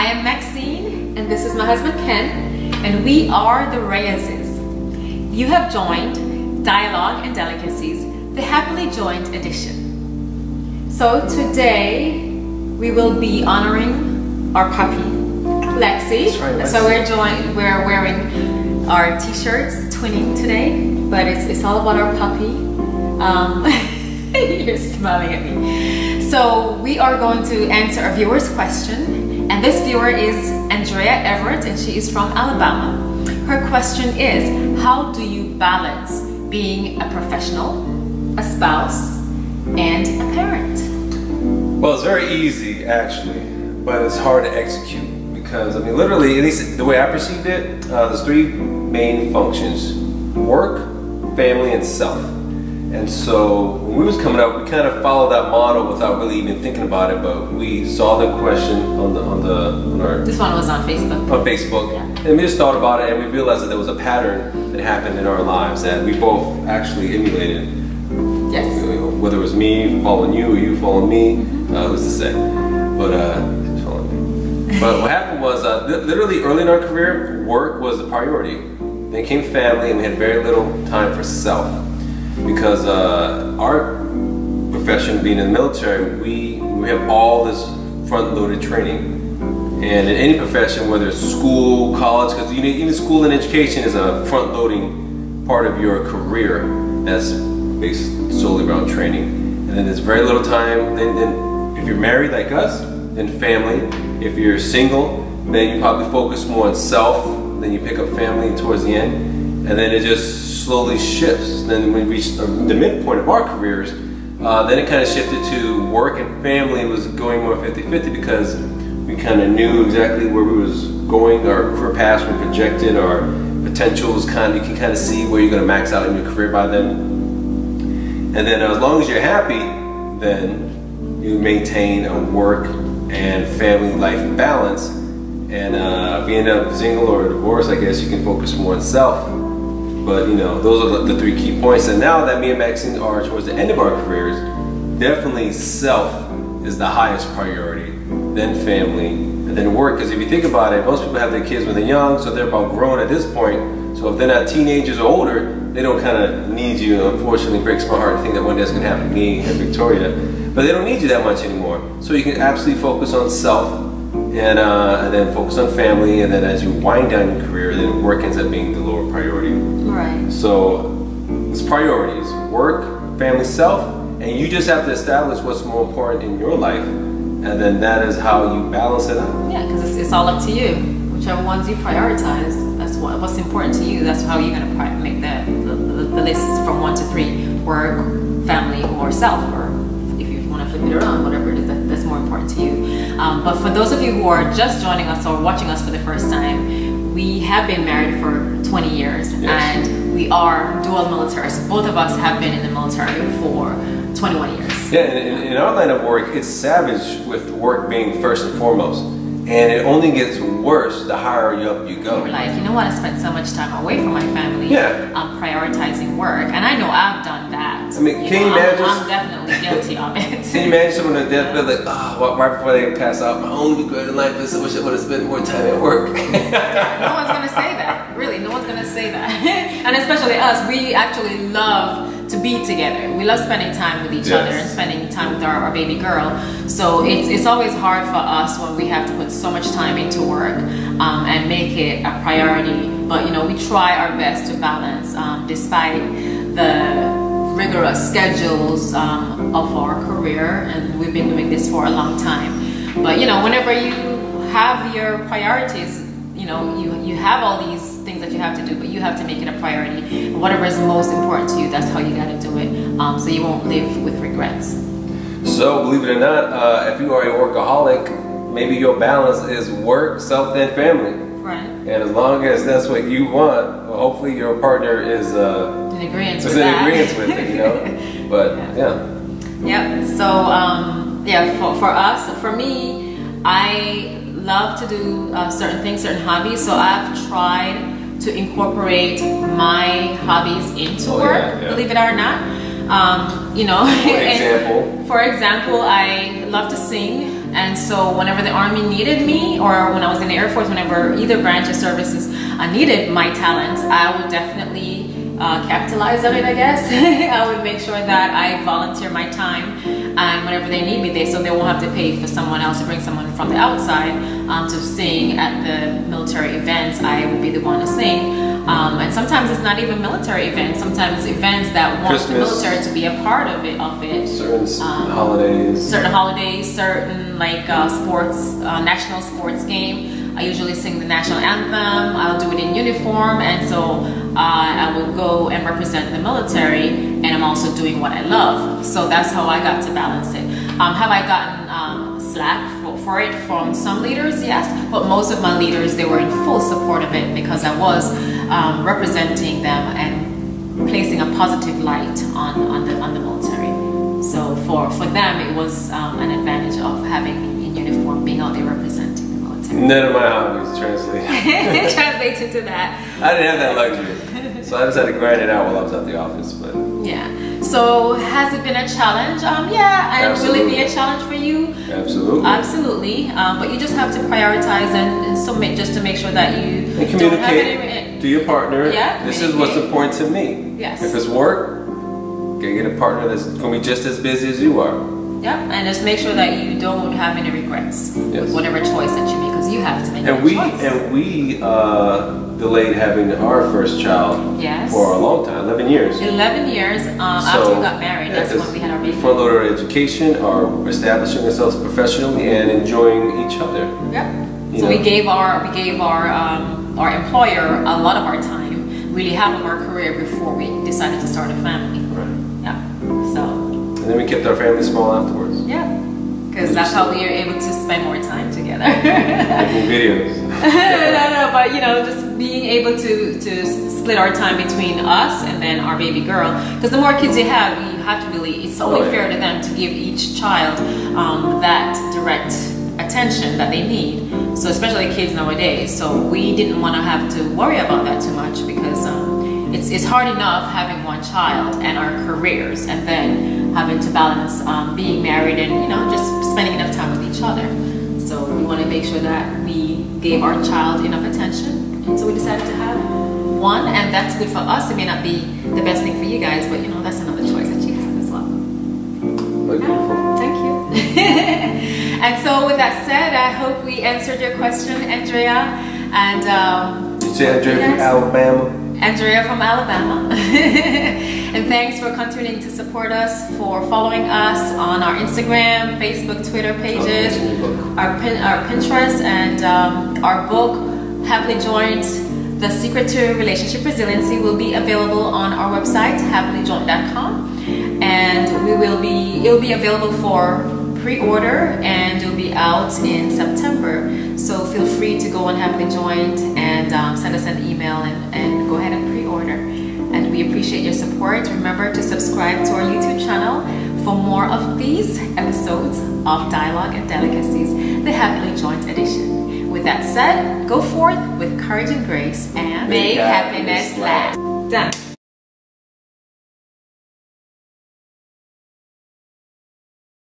I am Maxine, and this is my husband Ken, and we are the Reyes's. You have joined Dialogue and Delicacies, the Happily Joint edition. So today we will be honoring our puppy, Lexi. right, Lexi. So we're joined, we're wearing our t-shirts, twinning today, but it's, it's all about our puppy. Um, you're smiling at me. So we are going to answer a viewer's question, and this viewer is Andrea Everett, and she is from Alabama. Her question is, how do you balance being a professional, a spouse, and a parent? Well, it's very easy actually, but it's hard to execute because I mean, literally, at least the way I perceived it, uh, there's three main functions: work, family, and self. And so when we was coming up, we kind of followed that model without really even thinking about it. But we saw the question on the on the on our This one was on Facebook. on Facebook, and we just thought about it, and we realized that there was a pattern that happened in our lives that we both actually emulated. Yes. Whether it was me following you or you following me, uh, who's to say? But uh, who's following me. But what happened was, uh, li- literally early in our career, work was the priority. Then came family, and we had very little time for self because uh, our profession, being in the military, we we have all this front-loaded training. And in any profession, whether it's school, college, because even school and education is a front-loading part of your career that's based solely around training. And then there's very little time. Then, then if you're married like us, then family. If you're single, then you probably focus more on self. Then you pick up family towards the end, and then it just slowly shifts. Then when we reach the the midpoint of our careers, uh, then it kind of shifted to work and family was going more 50-50 because we kind of knew exactly where we was going, our career paths were projected, our potential was kind of, you can kind of see where you're going to max out in your career by then. And then as long as you're happy, then you maintain a work and family life balance. And uh, if you end up single or divorced, I guess you can focus more on self. But you know, those are the three key points. And now that me and Maxine are towards the end of our careers, definitely self is the highest priority, then family, and then work. Because if you think about it, most people have their kids when they're young, so they're about grown at this point. So if they're not teenagers or older, they don't kind of need you. Unfortunately, breaks my heart to think that one day it's going to happen to me and Victoria. But they don't need you that much anymore. So you can absolutely focus on self and, uh, and then focus on family. And then as you wind down your career, then work ends up being the lower priority. Right. So it's priorities work, family, self, and you just have to establish what's more important in your life. And then that is how you balance it out. Yeah, because it's, it's all up to you. Whichever ones you prioritize, that's what, what's important to you. That's how you're going to make the, the, the, the list from one to three work, family, or self, or if you want to flip it around, whatever it is that, that's more important to you. Um, but for those of you who are just joining us or watching us for the first time, we have been married for 20 years Yes. and we are dual military. So both of us have been in the military for 21 years. Yeah, in, in, in our line of work, it's savage with work being first and foremost. And it only gets worse the higher up you go. We're like, you know what? I spent so much time away from my family. Yeah. I'm prioritizing work, and I know I've done that. I mean, can you know, I'm- imagine- I'm, definitely guilty of it. Can you imagine someone on deathbed like, oh, right before they pass out, my only regret in life is I wish I would have spent more time at work. no one's gonna say that. Really, no one's gonna say that. and especially us, we actually love to be together. We love spending time with each Yes. other and spending time with our, our baby girl. So it's it's always hard for us when we have to put so much time into work um, and make it a priority. But you know, we try our best to balance, um, despite the rigorous schedules um, of our career, and we've been doing this for a long time. But you know, whenever you have your priorities, you know, you you have all these things that you have to do, but you have to make it a priority. Whatever is most important to you, that's how you got to do it, um, so you won't live with regrets. So, believe it or not, uh, if you are a workaholic, maybe your balance is work, self, then family. Right. And as long as that's what you want, well, hopefully your partner is uh, In agreement with in that. agreement with it, you know. But yeah, Yep. So um, yeah, for, for us, for me, I love to do uh, certain things, certain hobbies. So I've tried to incorporate my hobbies into Oh, work. yeah, yeah. Believe it or not. Um, you know, For example? for example, I love to sing. And so whenever the Army needed me, or when I was in the Air Force, whenever either branch of services uh, needed my talents, I would definitely uh, capitalize on it, I guess. I would make sure that I volunteer my time and whenever they need me, they so they won't have to pay for someone else to bring someone from the outside um, to sing at the military events. I would be the one to sing. Um, and sometimes it's not even military events. Sometimes events that want Christmas, the military to be a part of it. Of it. Certain um, holidays. Certain holidays. Certain like uh, sports, uh, national sports game. I usually sing the national anthem. I'll do it in uniform, and so uh, I will go and represent the military, and I'm also doing what I love. So that's how I got to balance it. Um, have I gotten um, slack for, for, it from some leaders? Yes, but most of my leaders they were in full support of it because I was um, representing them and placing a positive light on, on the on the military. So for for them, it was um, an advantage of having None of my hobbies translate. translates into that. I didn't have that luxury. So I just had to grind it out while I was at the office. But Yeah. So has it been a challenge? Um, yeah, and will it be a challenge for you? Absolutely. Absolutely. Um, but you just have to prioritize and, and submit just to make sure that you and communicate to your partner. Yeah. This is what's important to me. Yes. If it's work, gotta get a partner that's gonna be just as busy as you are. Yeah, and just make sure that you don't have any regrets yes. with whatever choice that you make, have to make. And we choice. and we uh, delayed having our first child yes. for a long time, eleven years. Eleven years um, so, after we got married. That's when we had our baby. We front loaded our education, our establishing ourselves professionally, and enjoying each other. Yeah. so know? we gave our we gave our um, our employer a lot of our time, really half of our career before we decided to start a family. Right. Yeah. So and then we kept our family small afterwards. Yeah. Because that's how we are able to spend more time Making videos. no, no, but you know, just being able to, to split our time between us and then our baby girl. Because the more kids you have, you have to really, it's only oh, yeah. fair to them to give each child um, that direct attention that they need. So especially kids nowadays. So we didn't want to have to worry about that too much because um, it's, it's hard enough having one child and our careers and then having to balance um, being married and you know just spending enough time with each other. We want to make sure that we gave our child enough attention, and so we decided to have one, and that's good for us. It may not be the best thing for you guys, but you know that's another choice that you have as well. Yeah, thank you. and so with that said, I hope we answered your question, Andrea. And um, you say Andrea from Alabama. Andrea from Alabama. and thanks for continuing to support us, for following us on our Instagram, Facebook, Twitter pages, our, pin, our Pinterest, and um, our book, Happily Joint, The Secret to Relationship Resiliency will be available on our website, happilyjoint.com. And we will be, it will be available for pre-order and it'll be out in September. So feel free to go on Happily Joint and um, send us an email and, and go ahead and pre-order. And we appreciate your support. Remember to subscribe to our YouTube channel for more of these episodes of Dialogue and Delicacies, the Happily Joint edition. With that said, go forth with courage and grace and may happiness last. Done.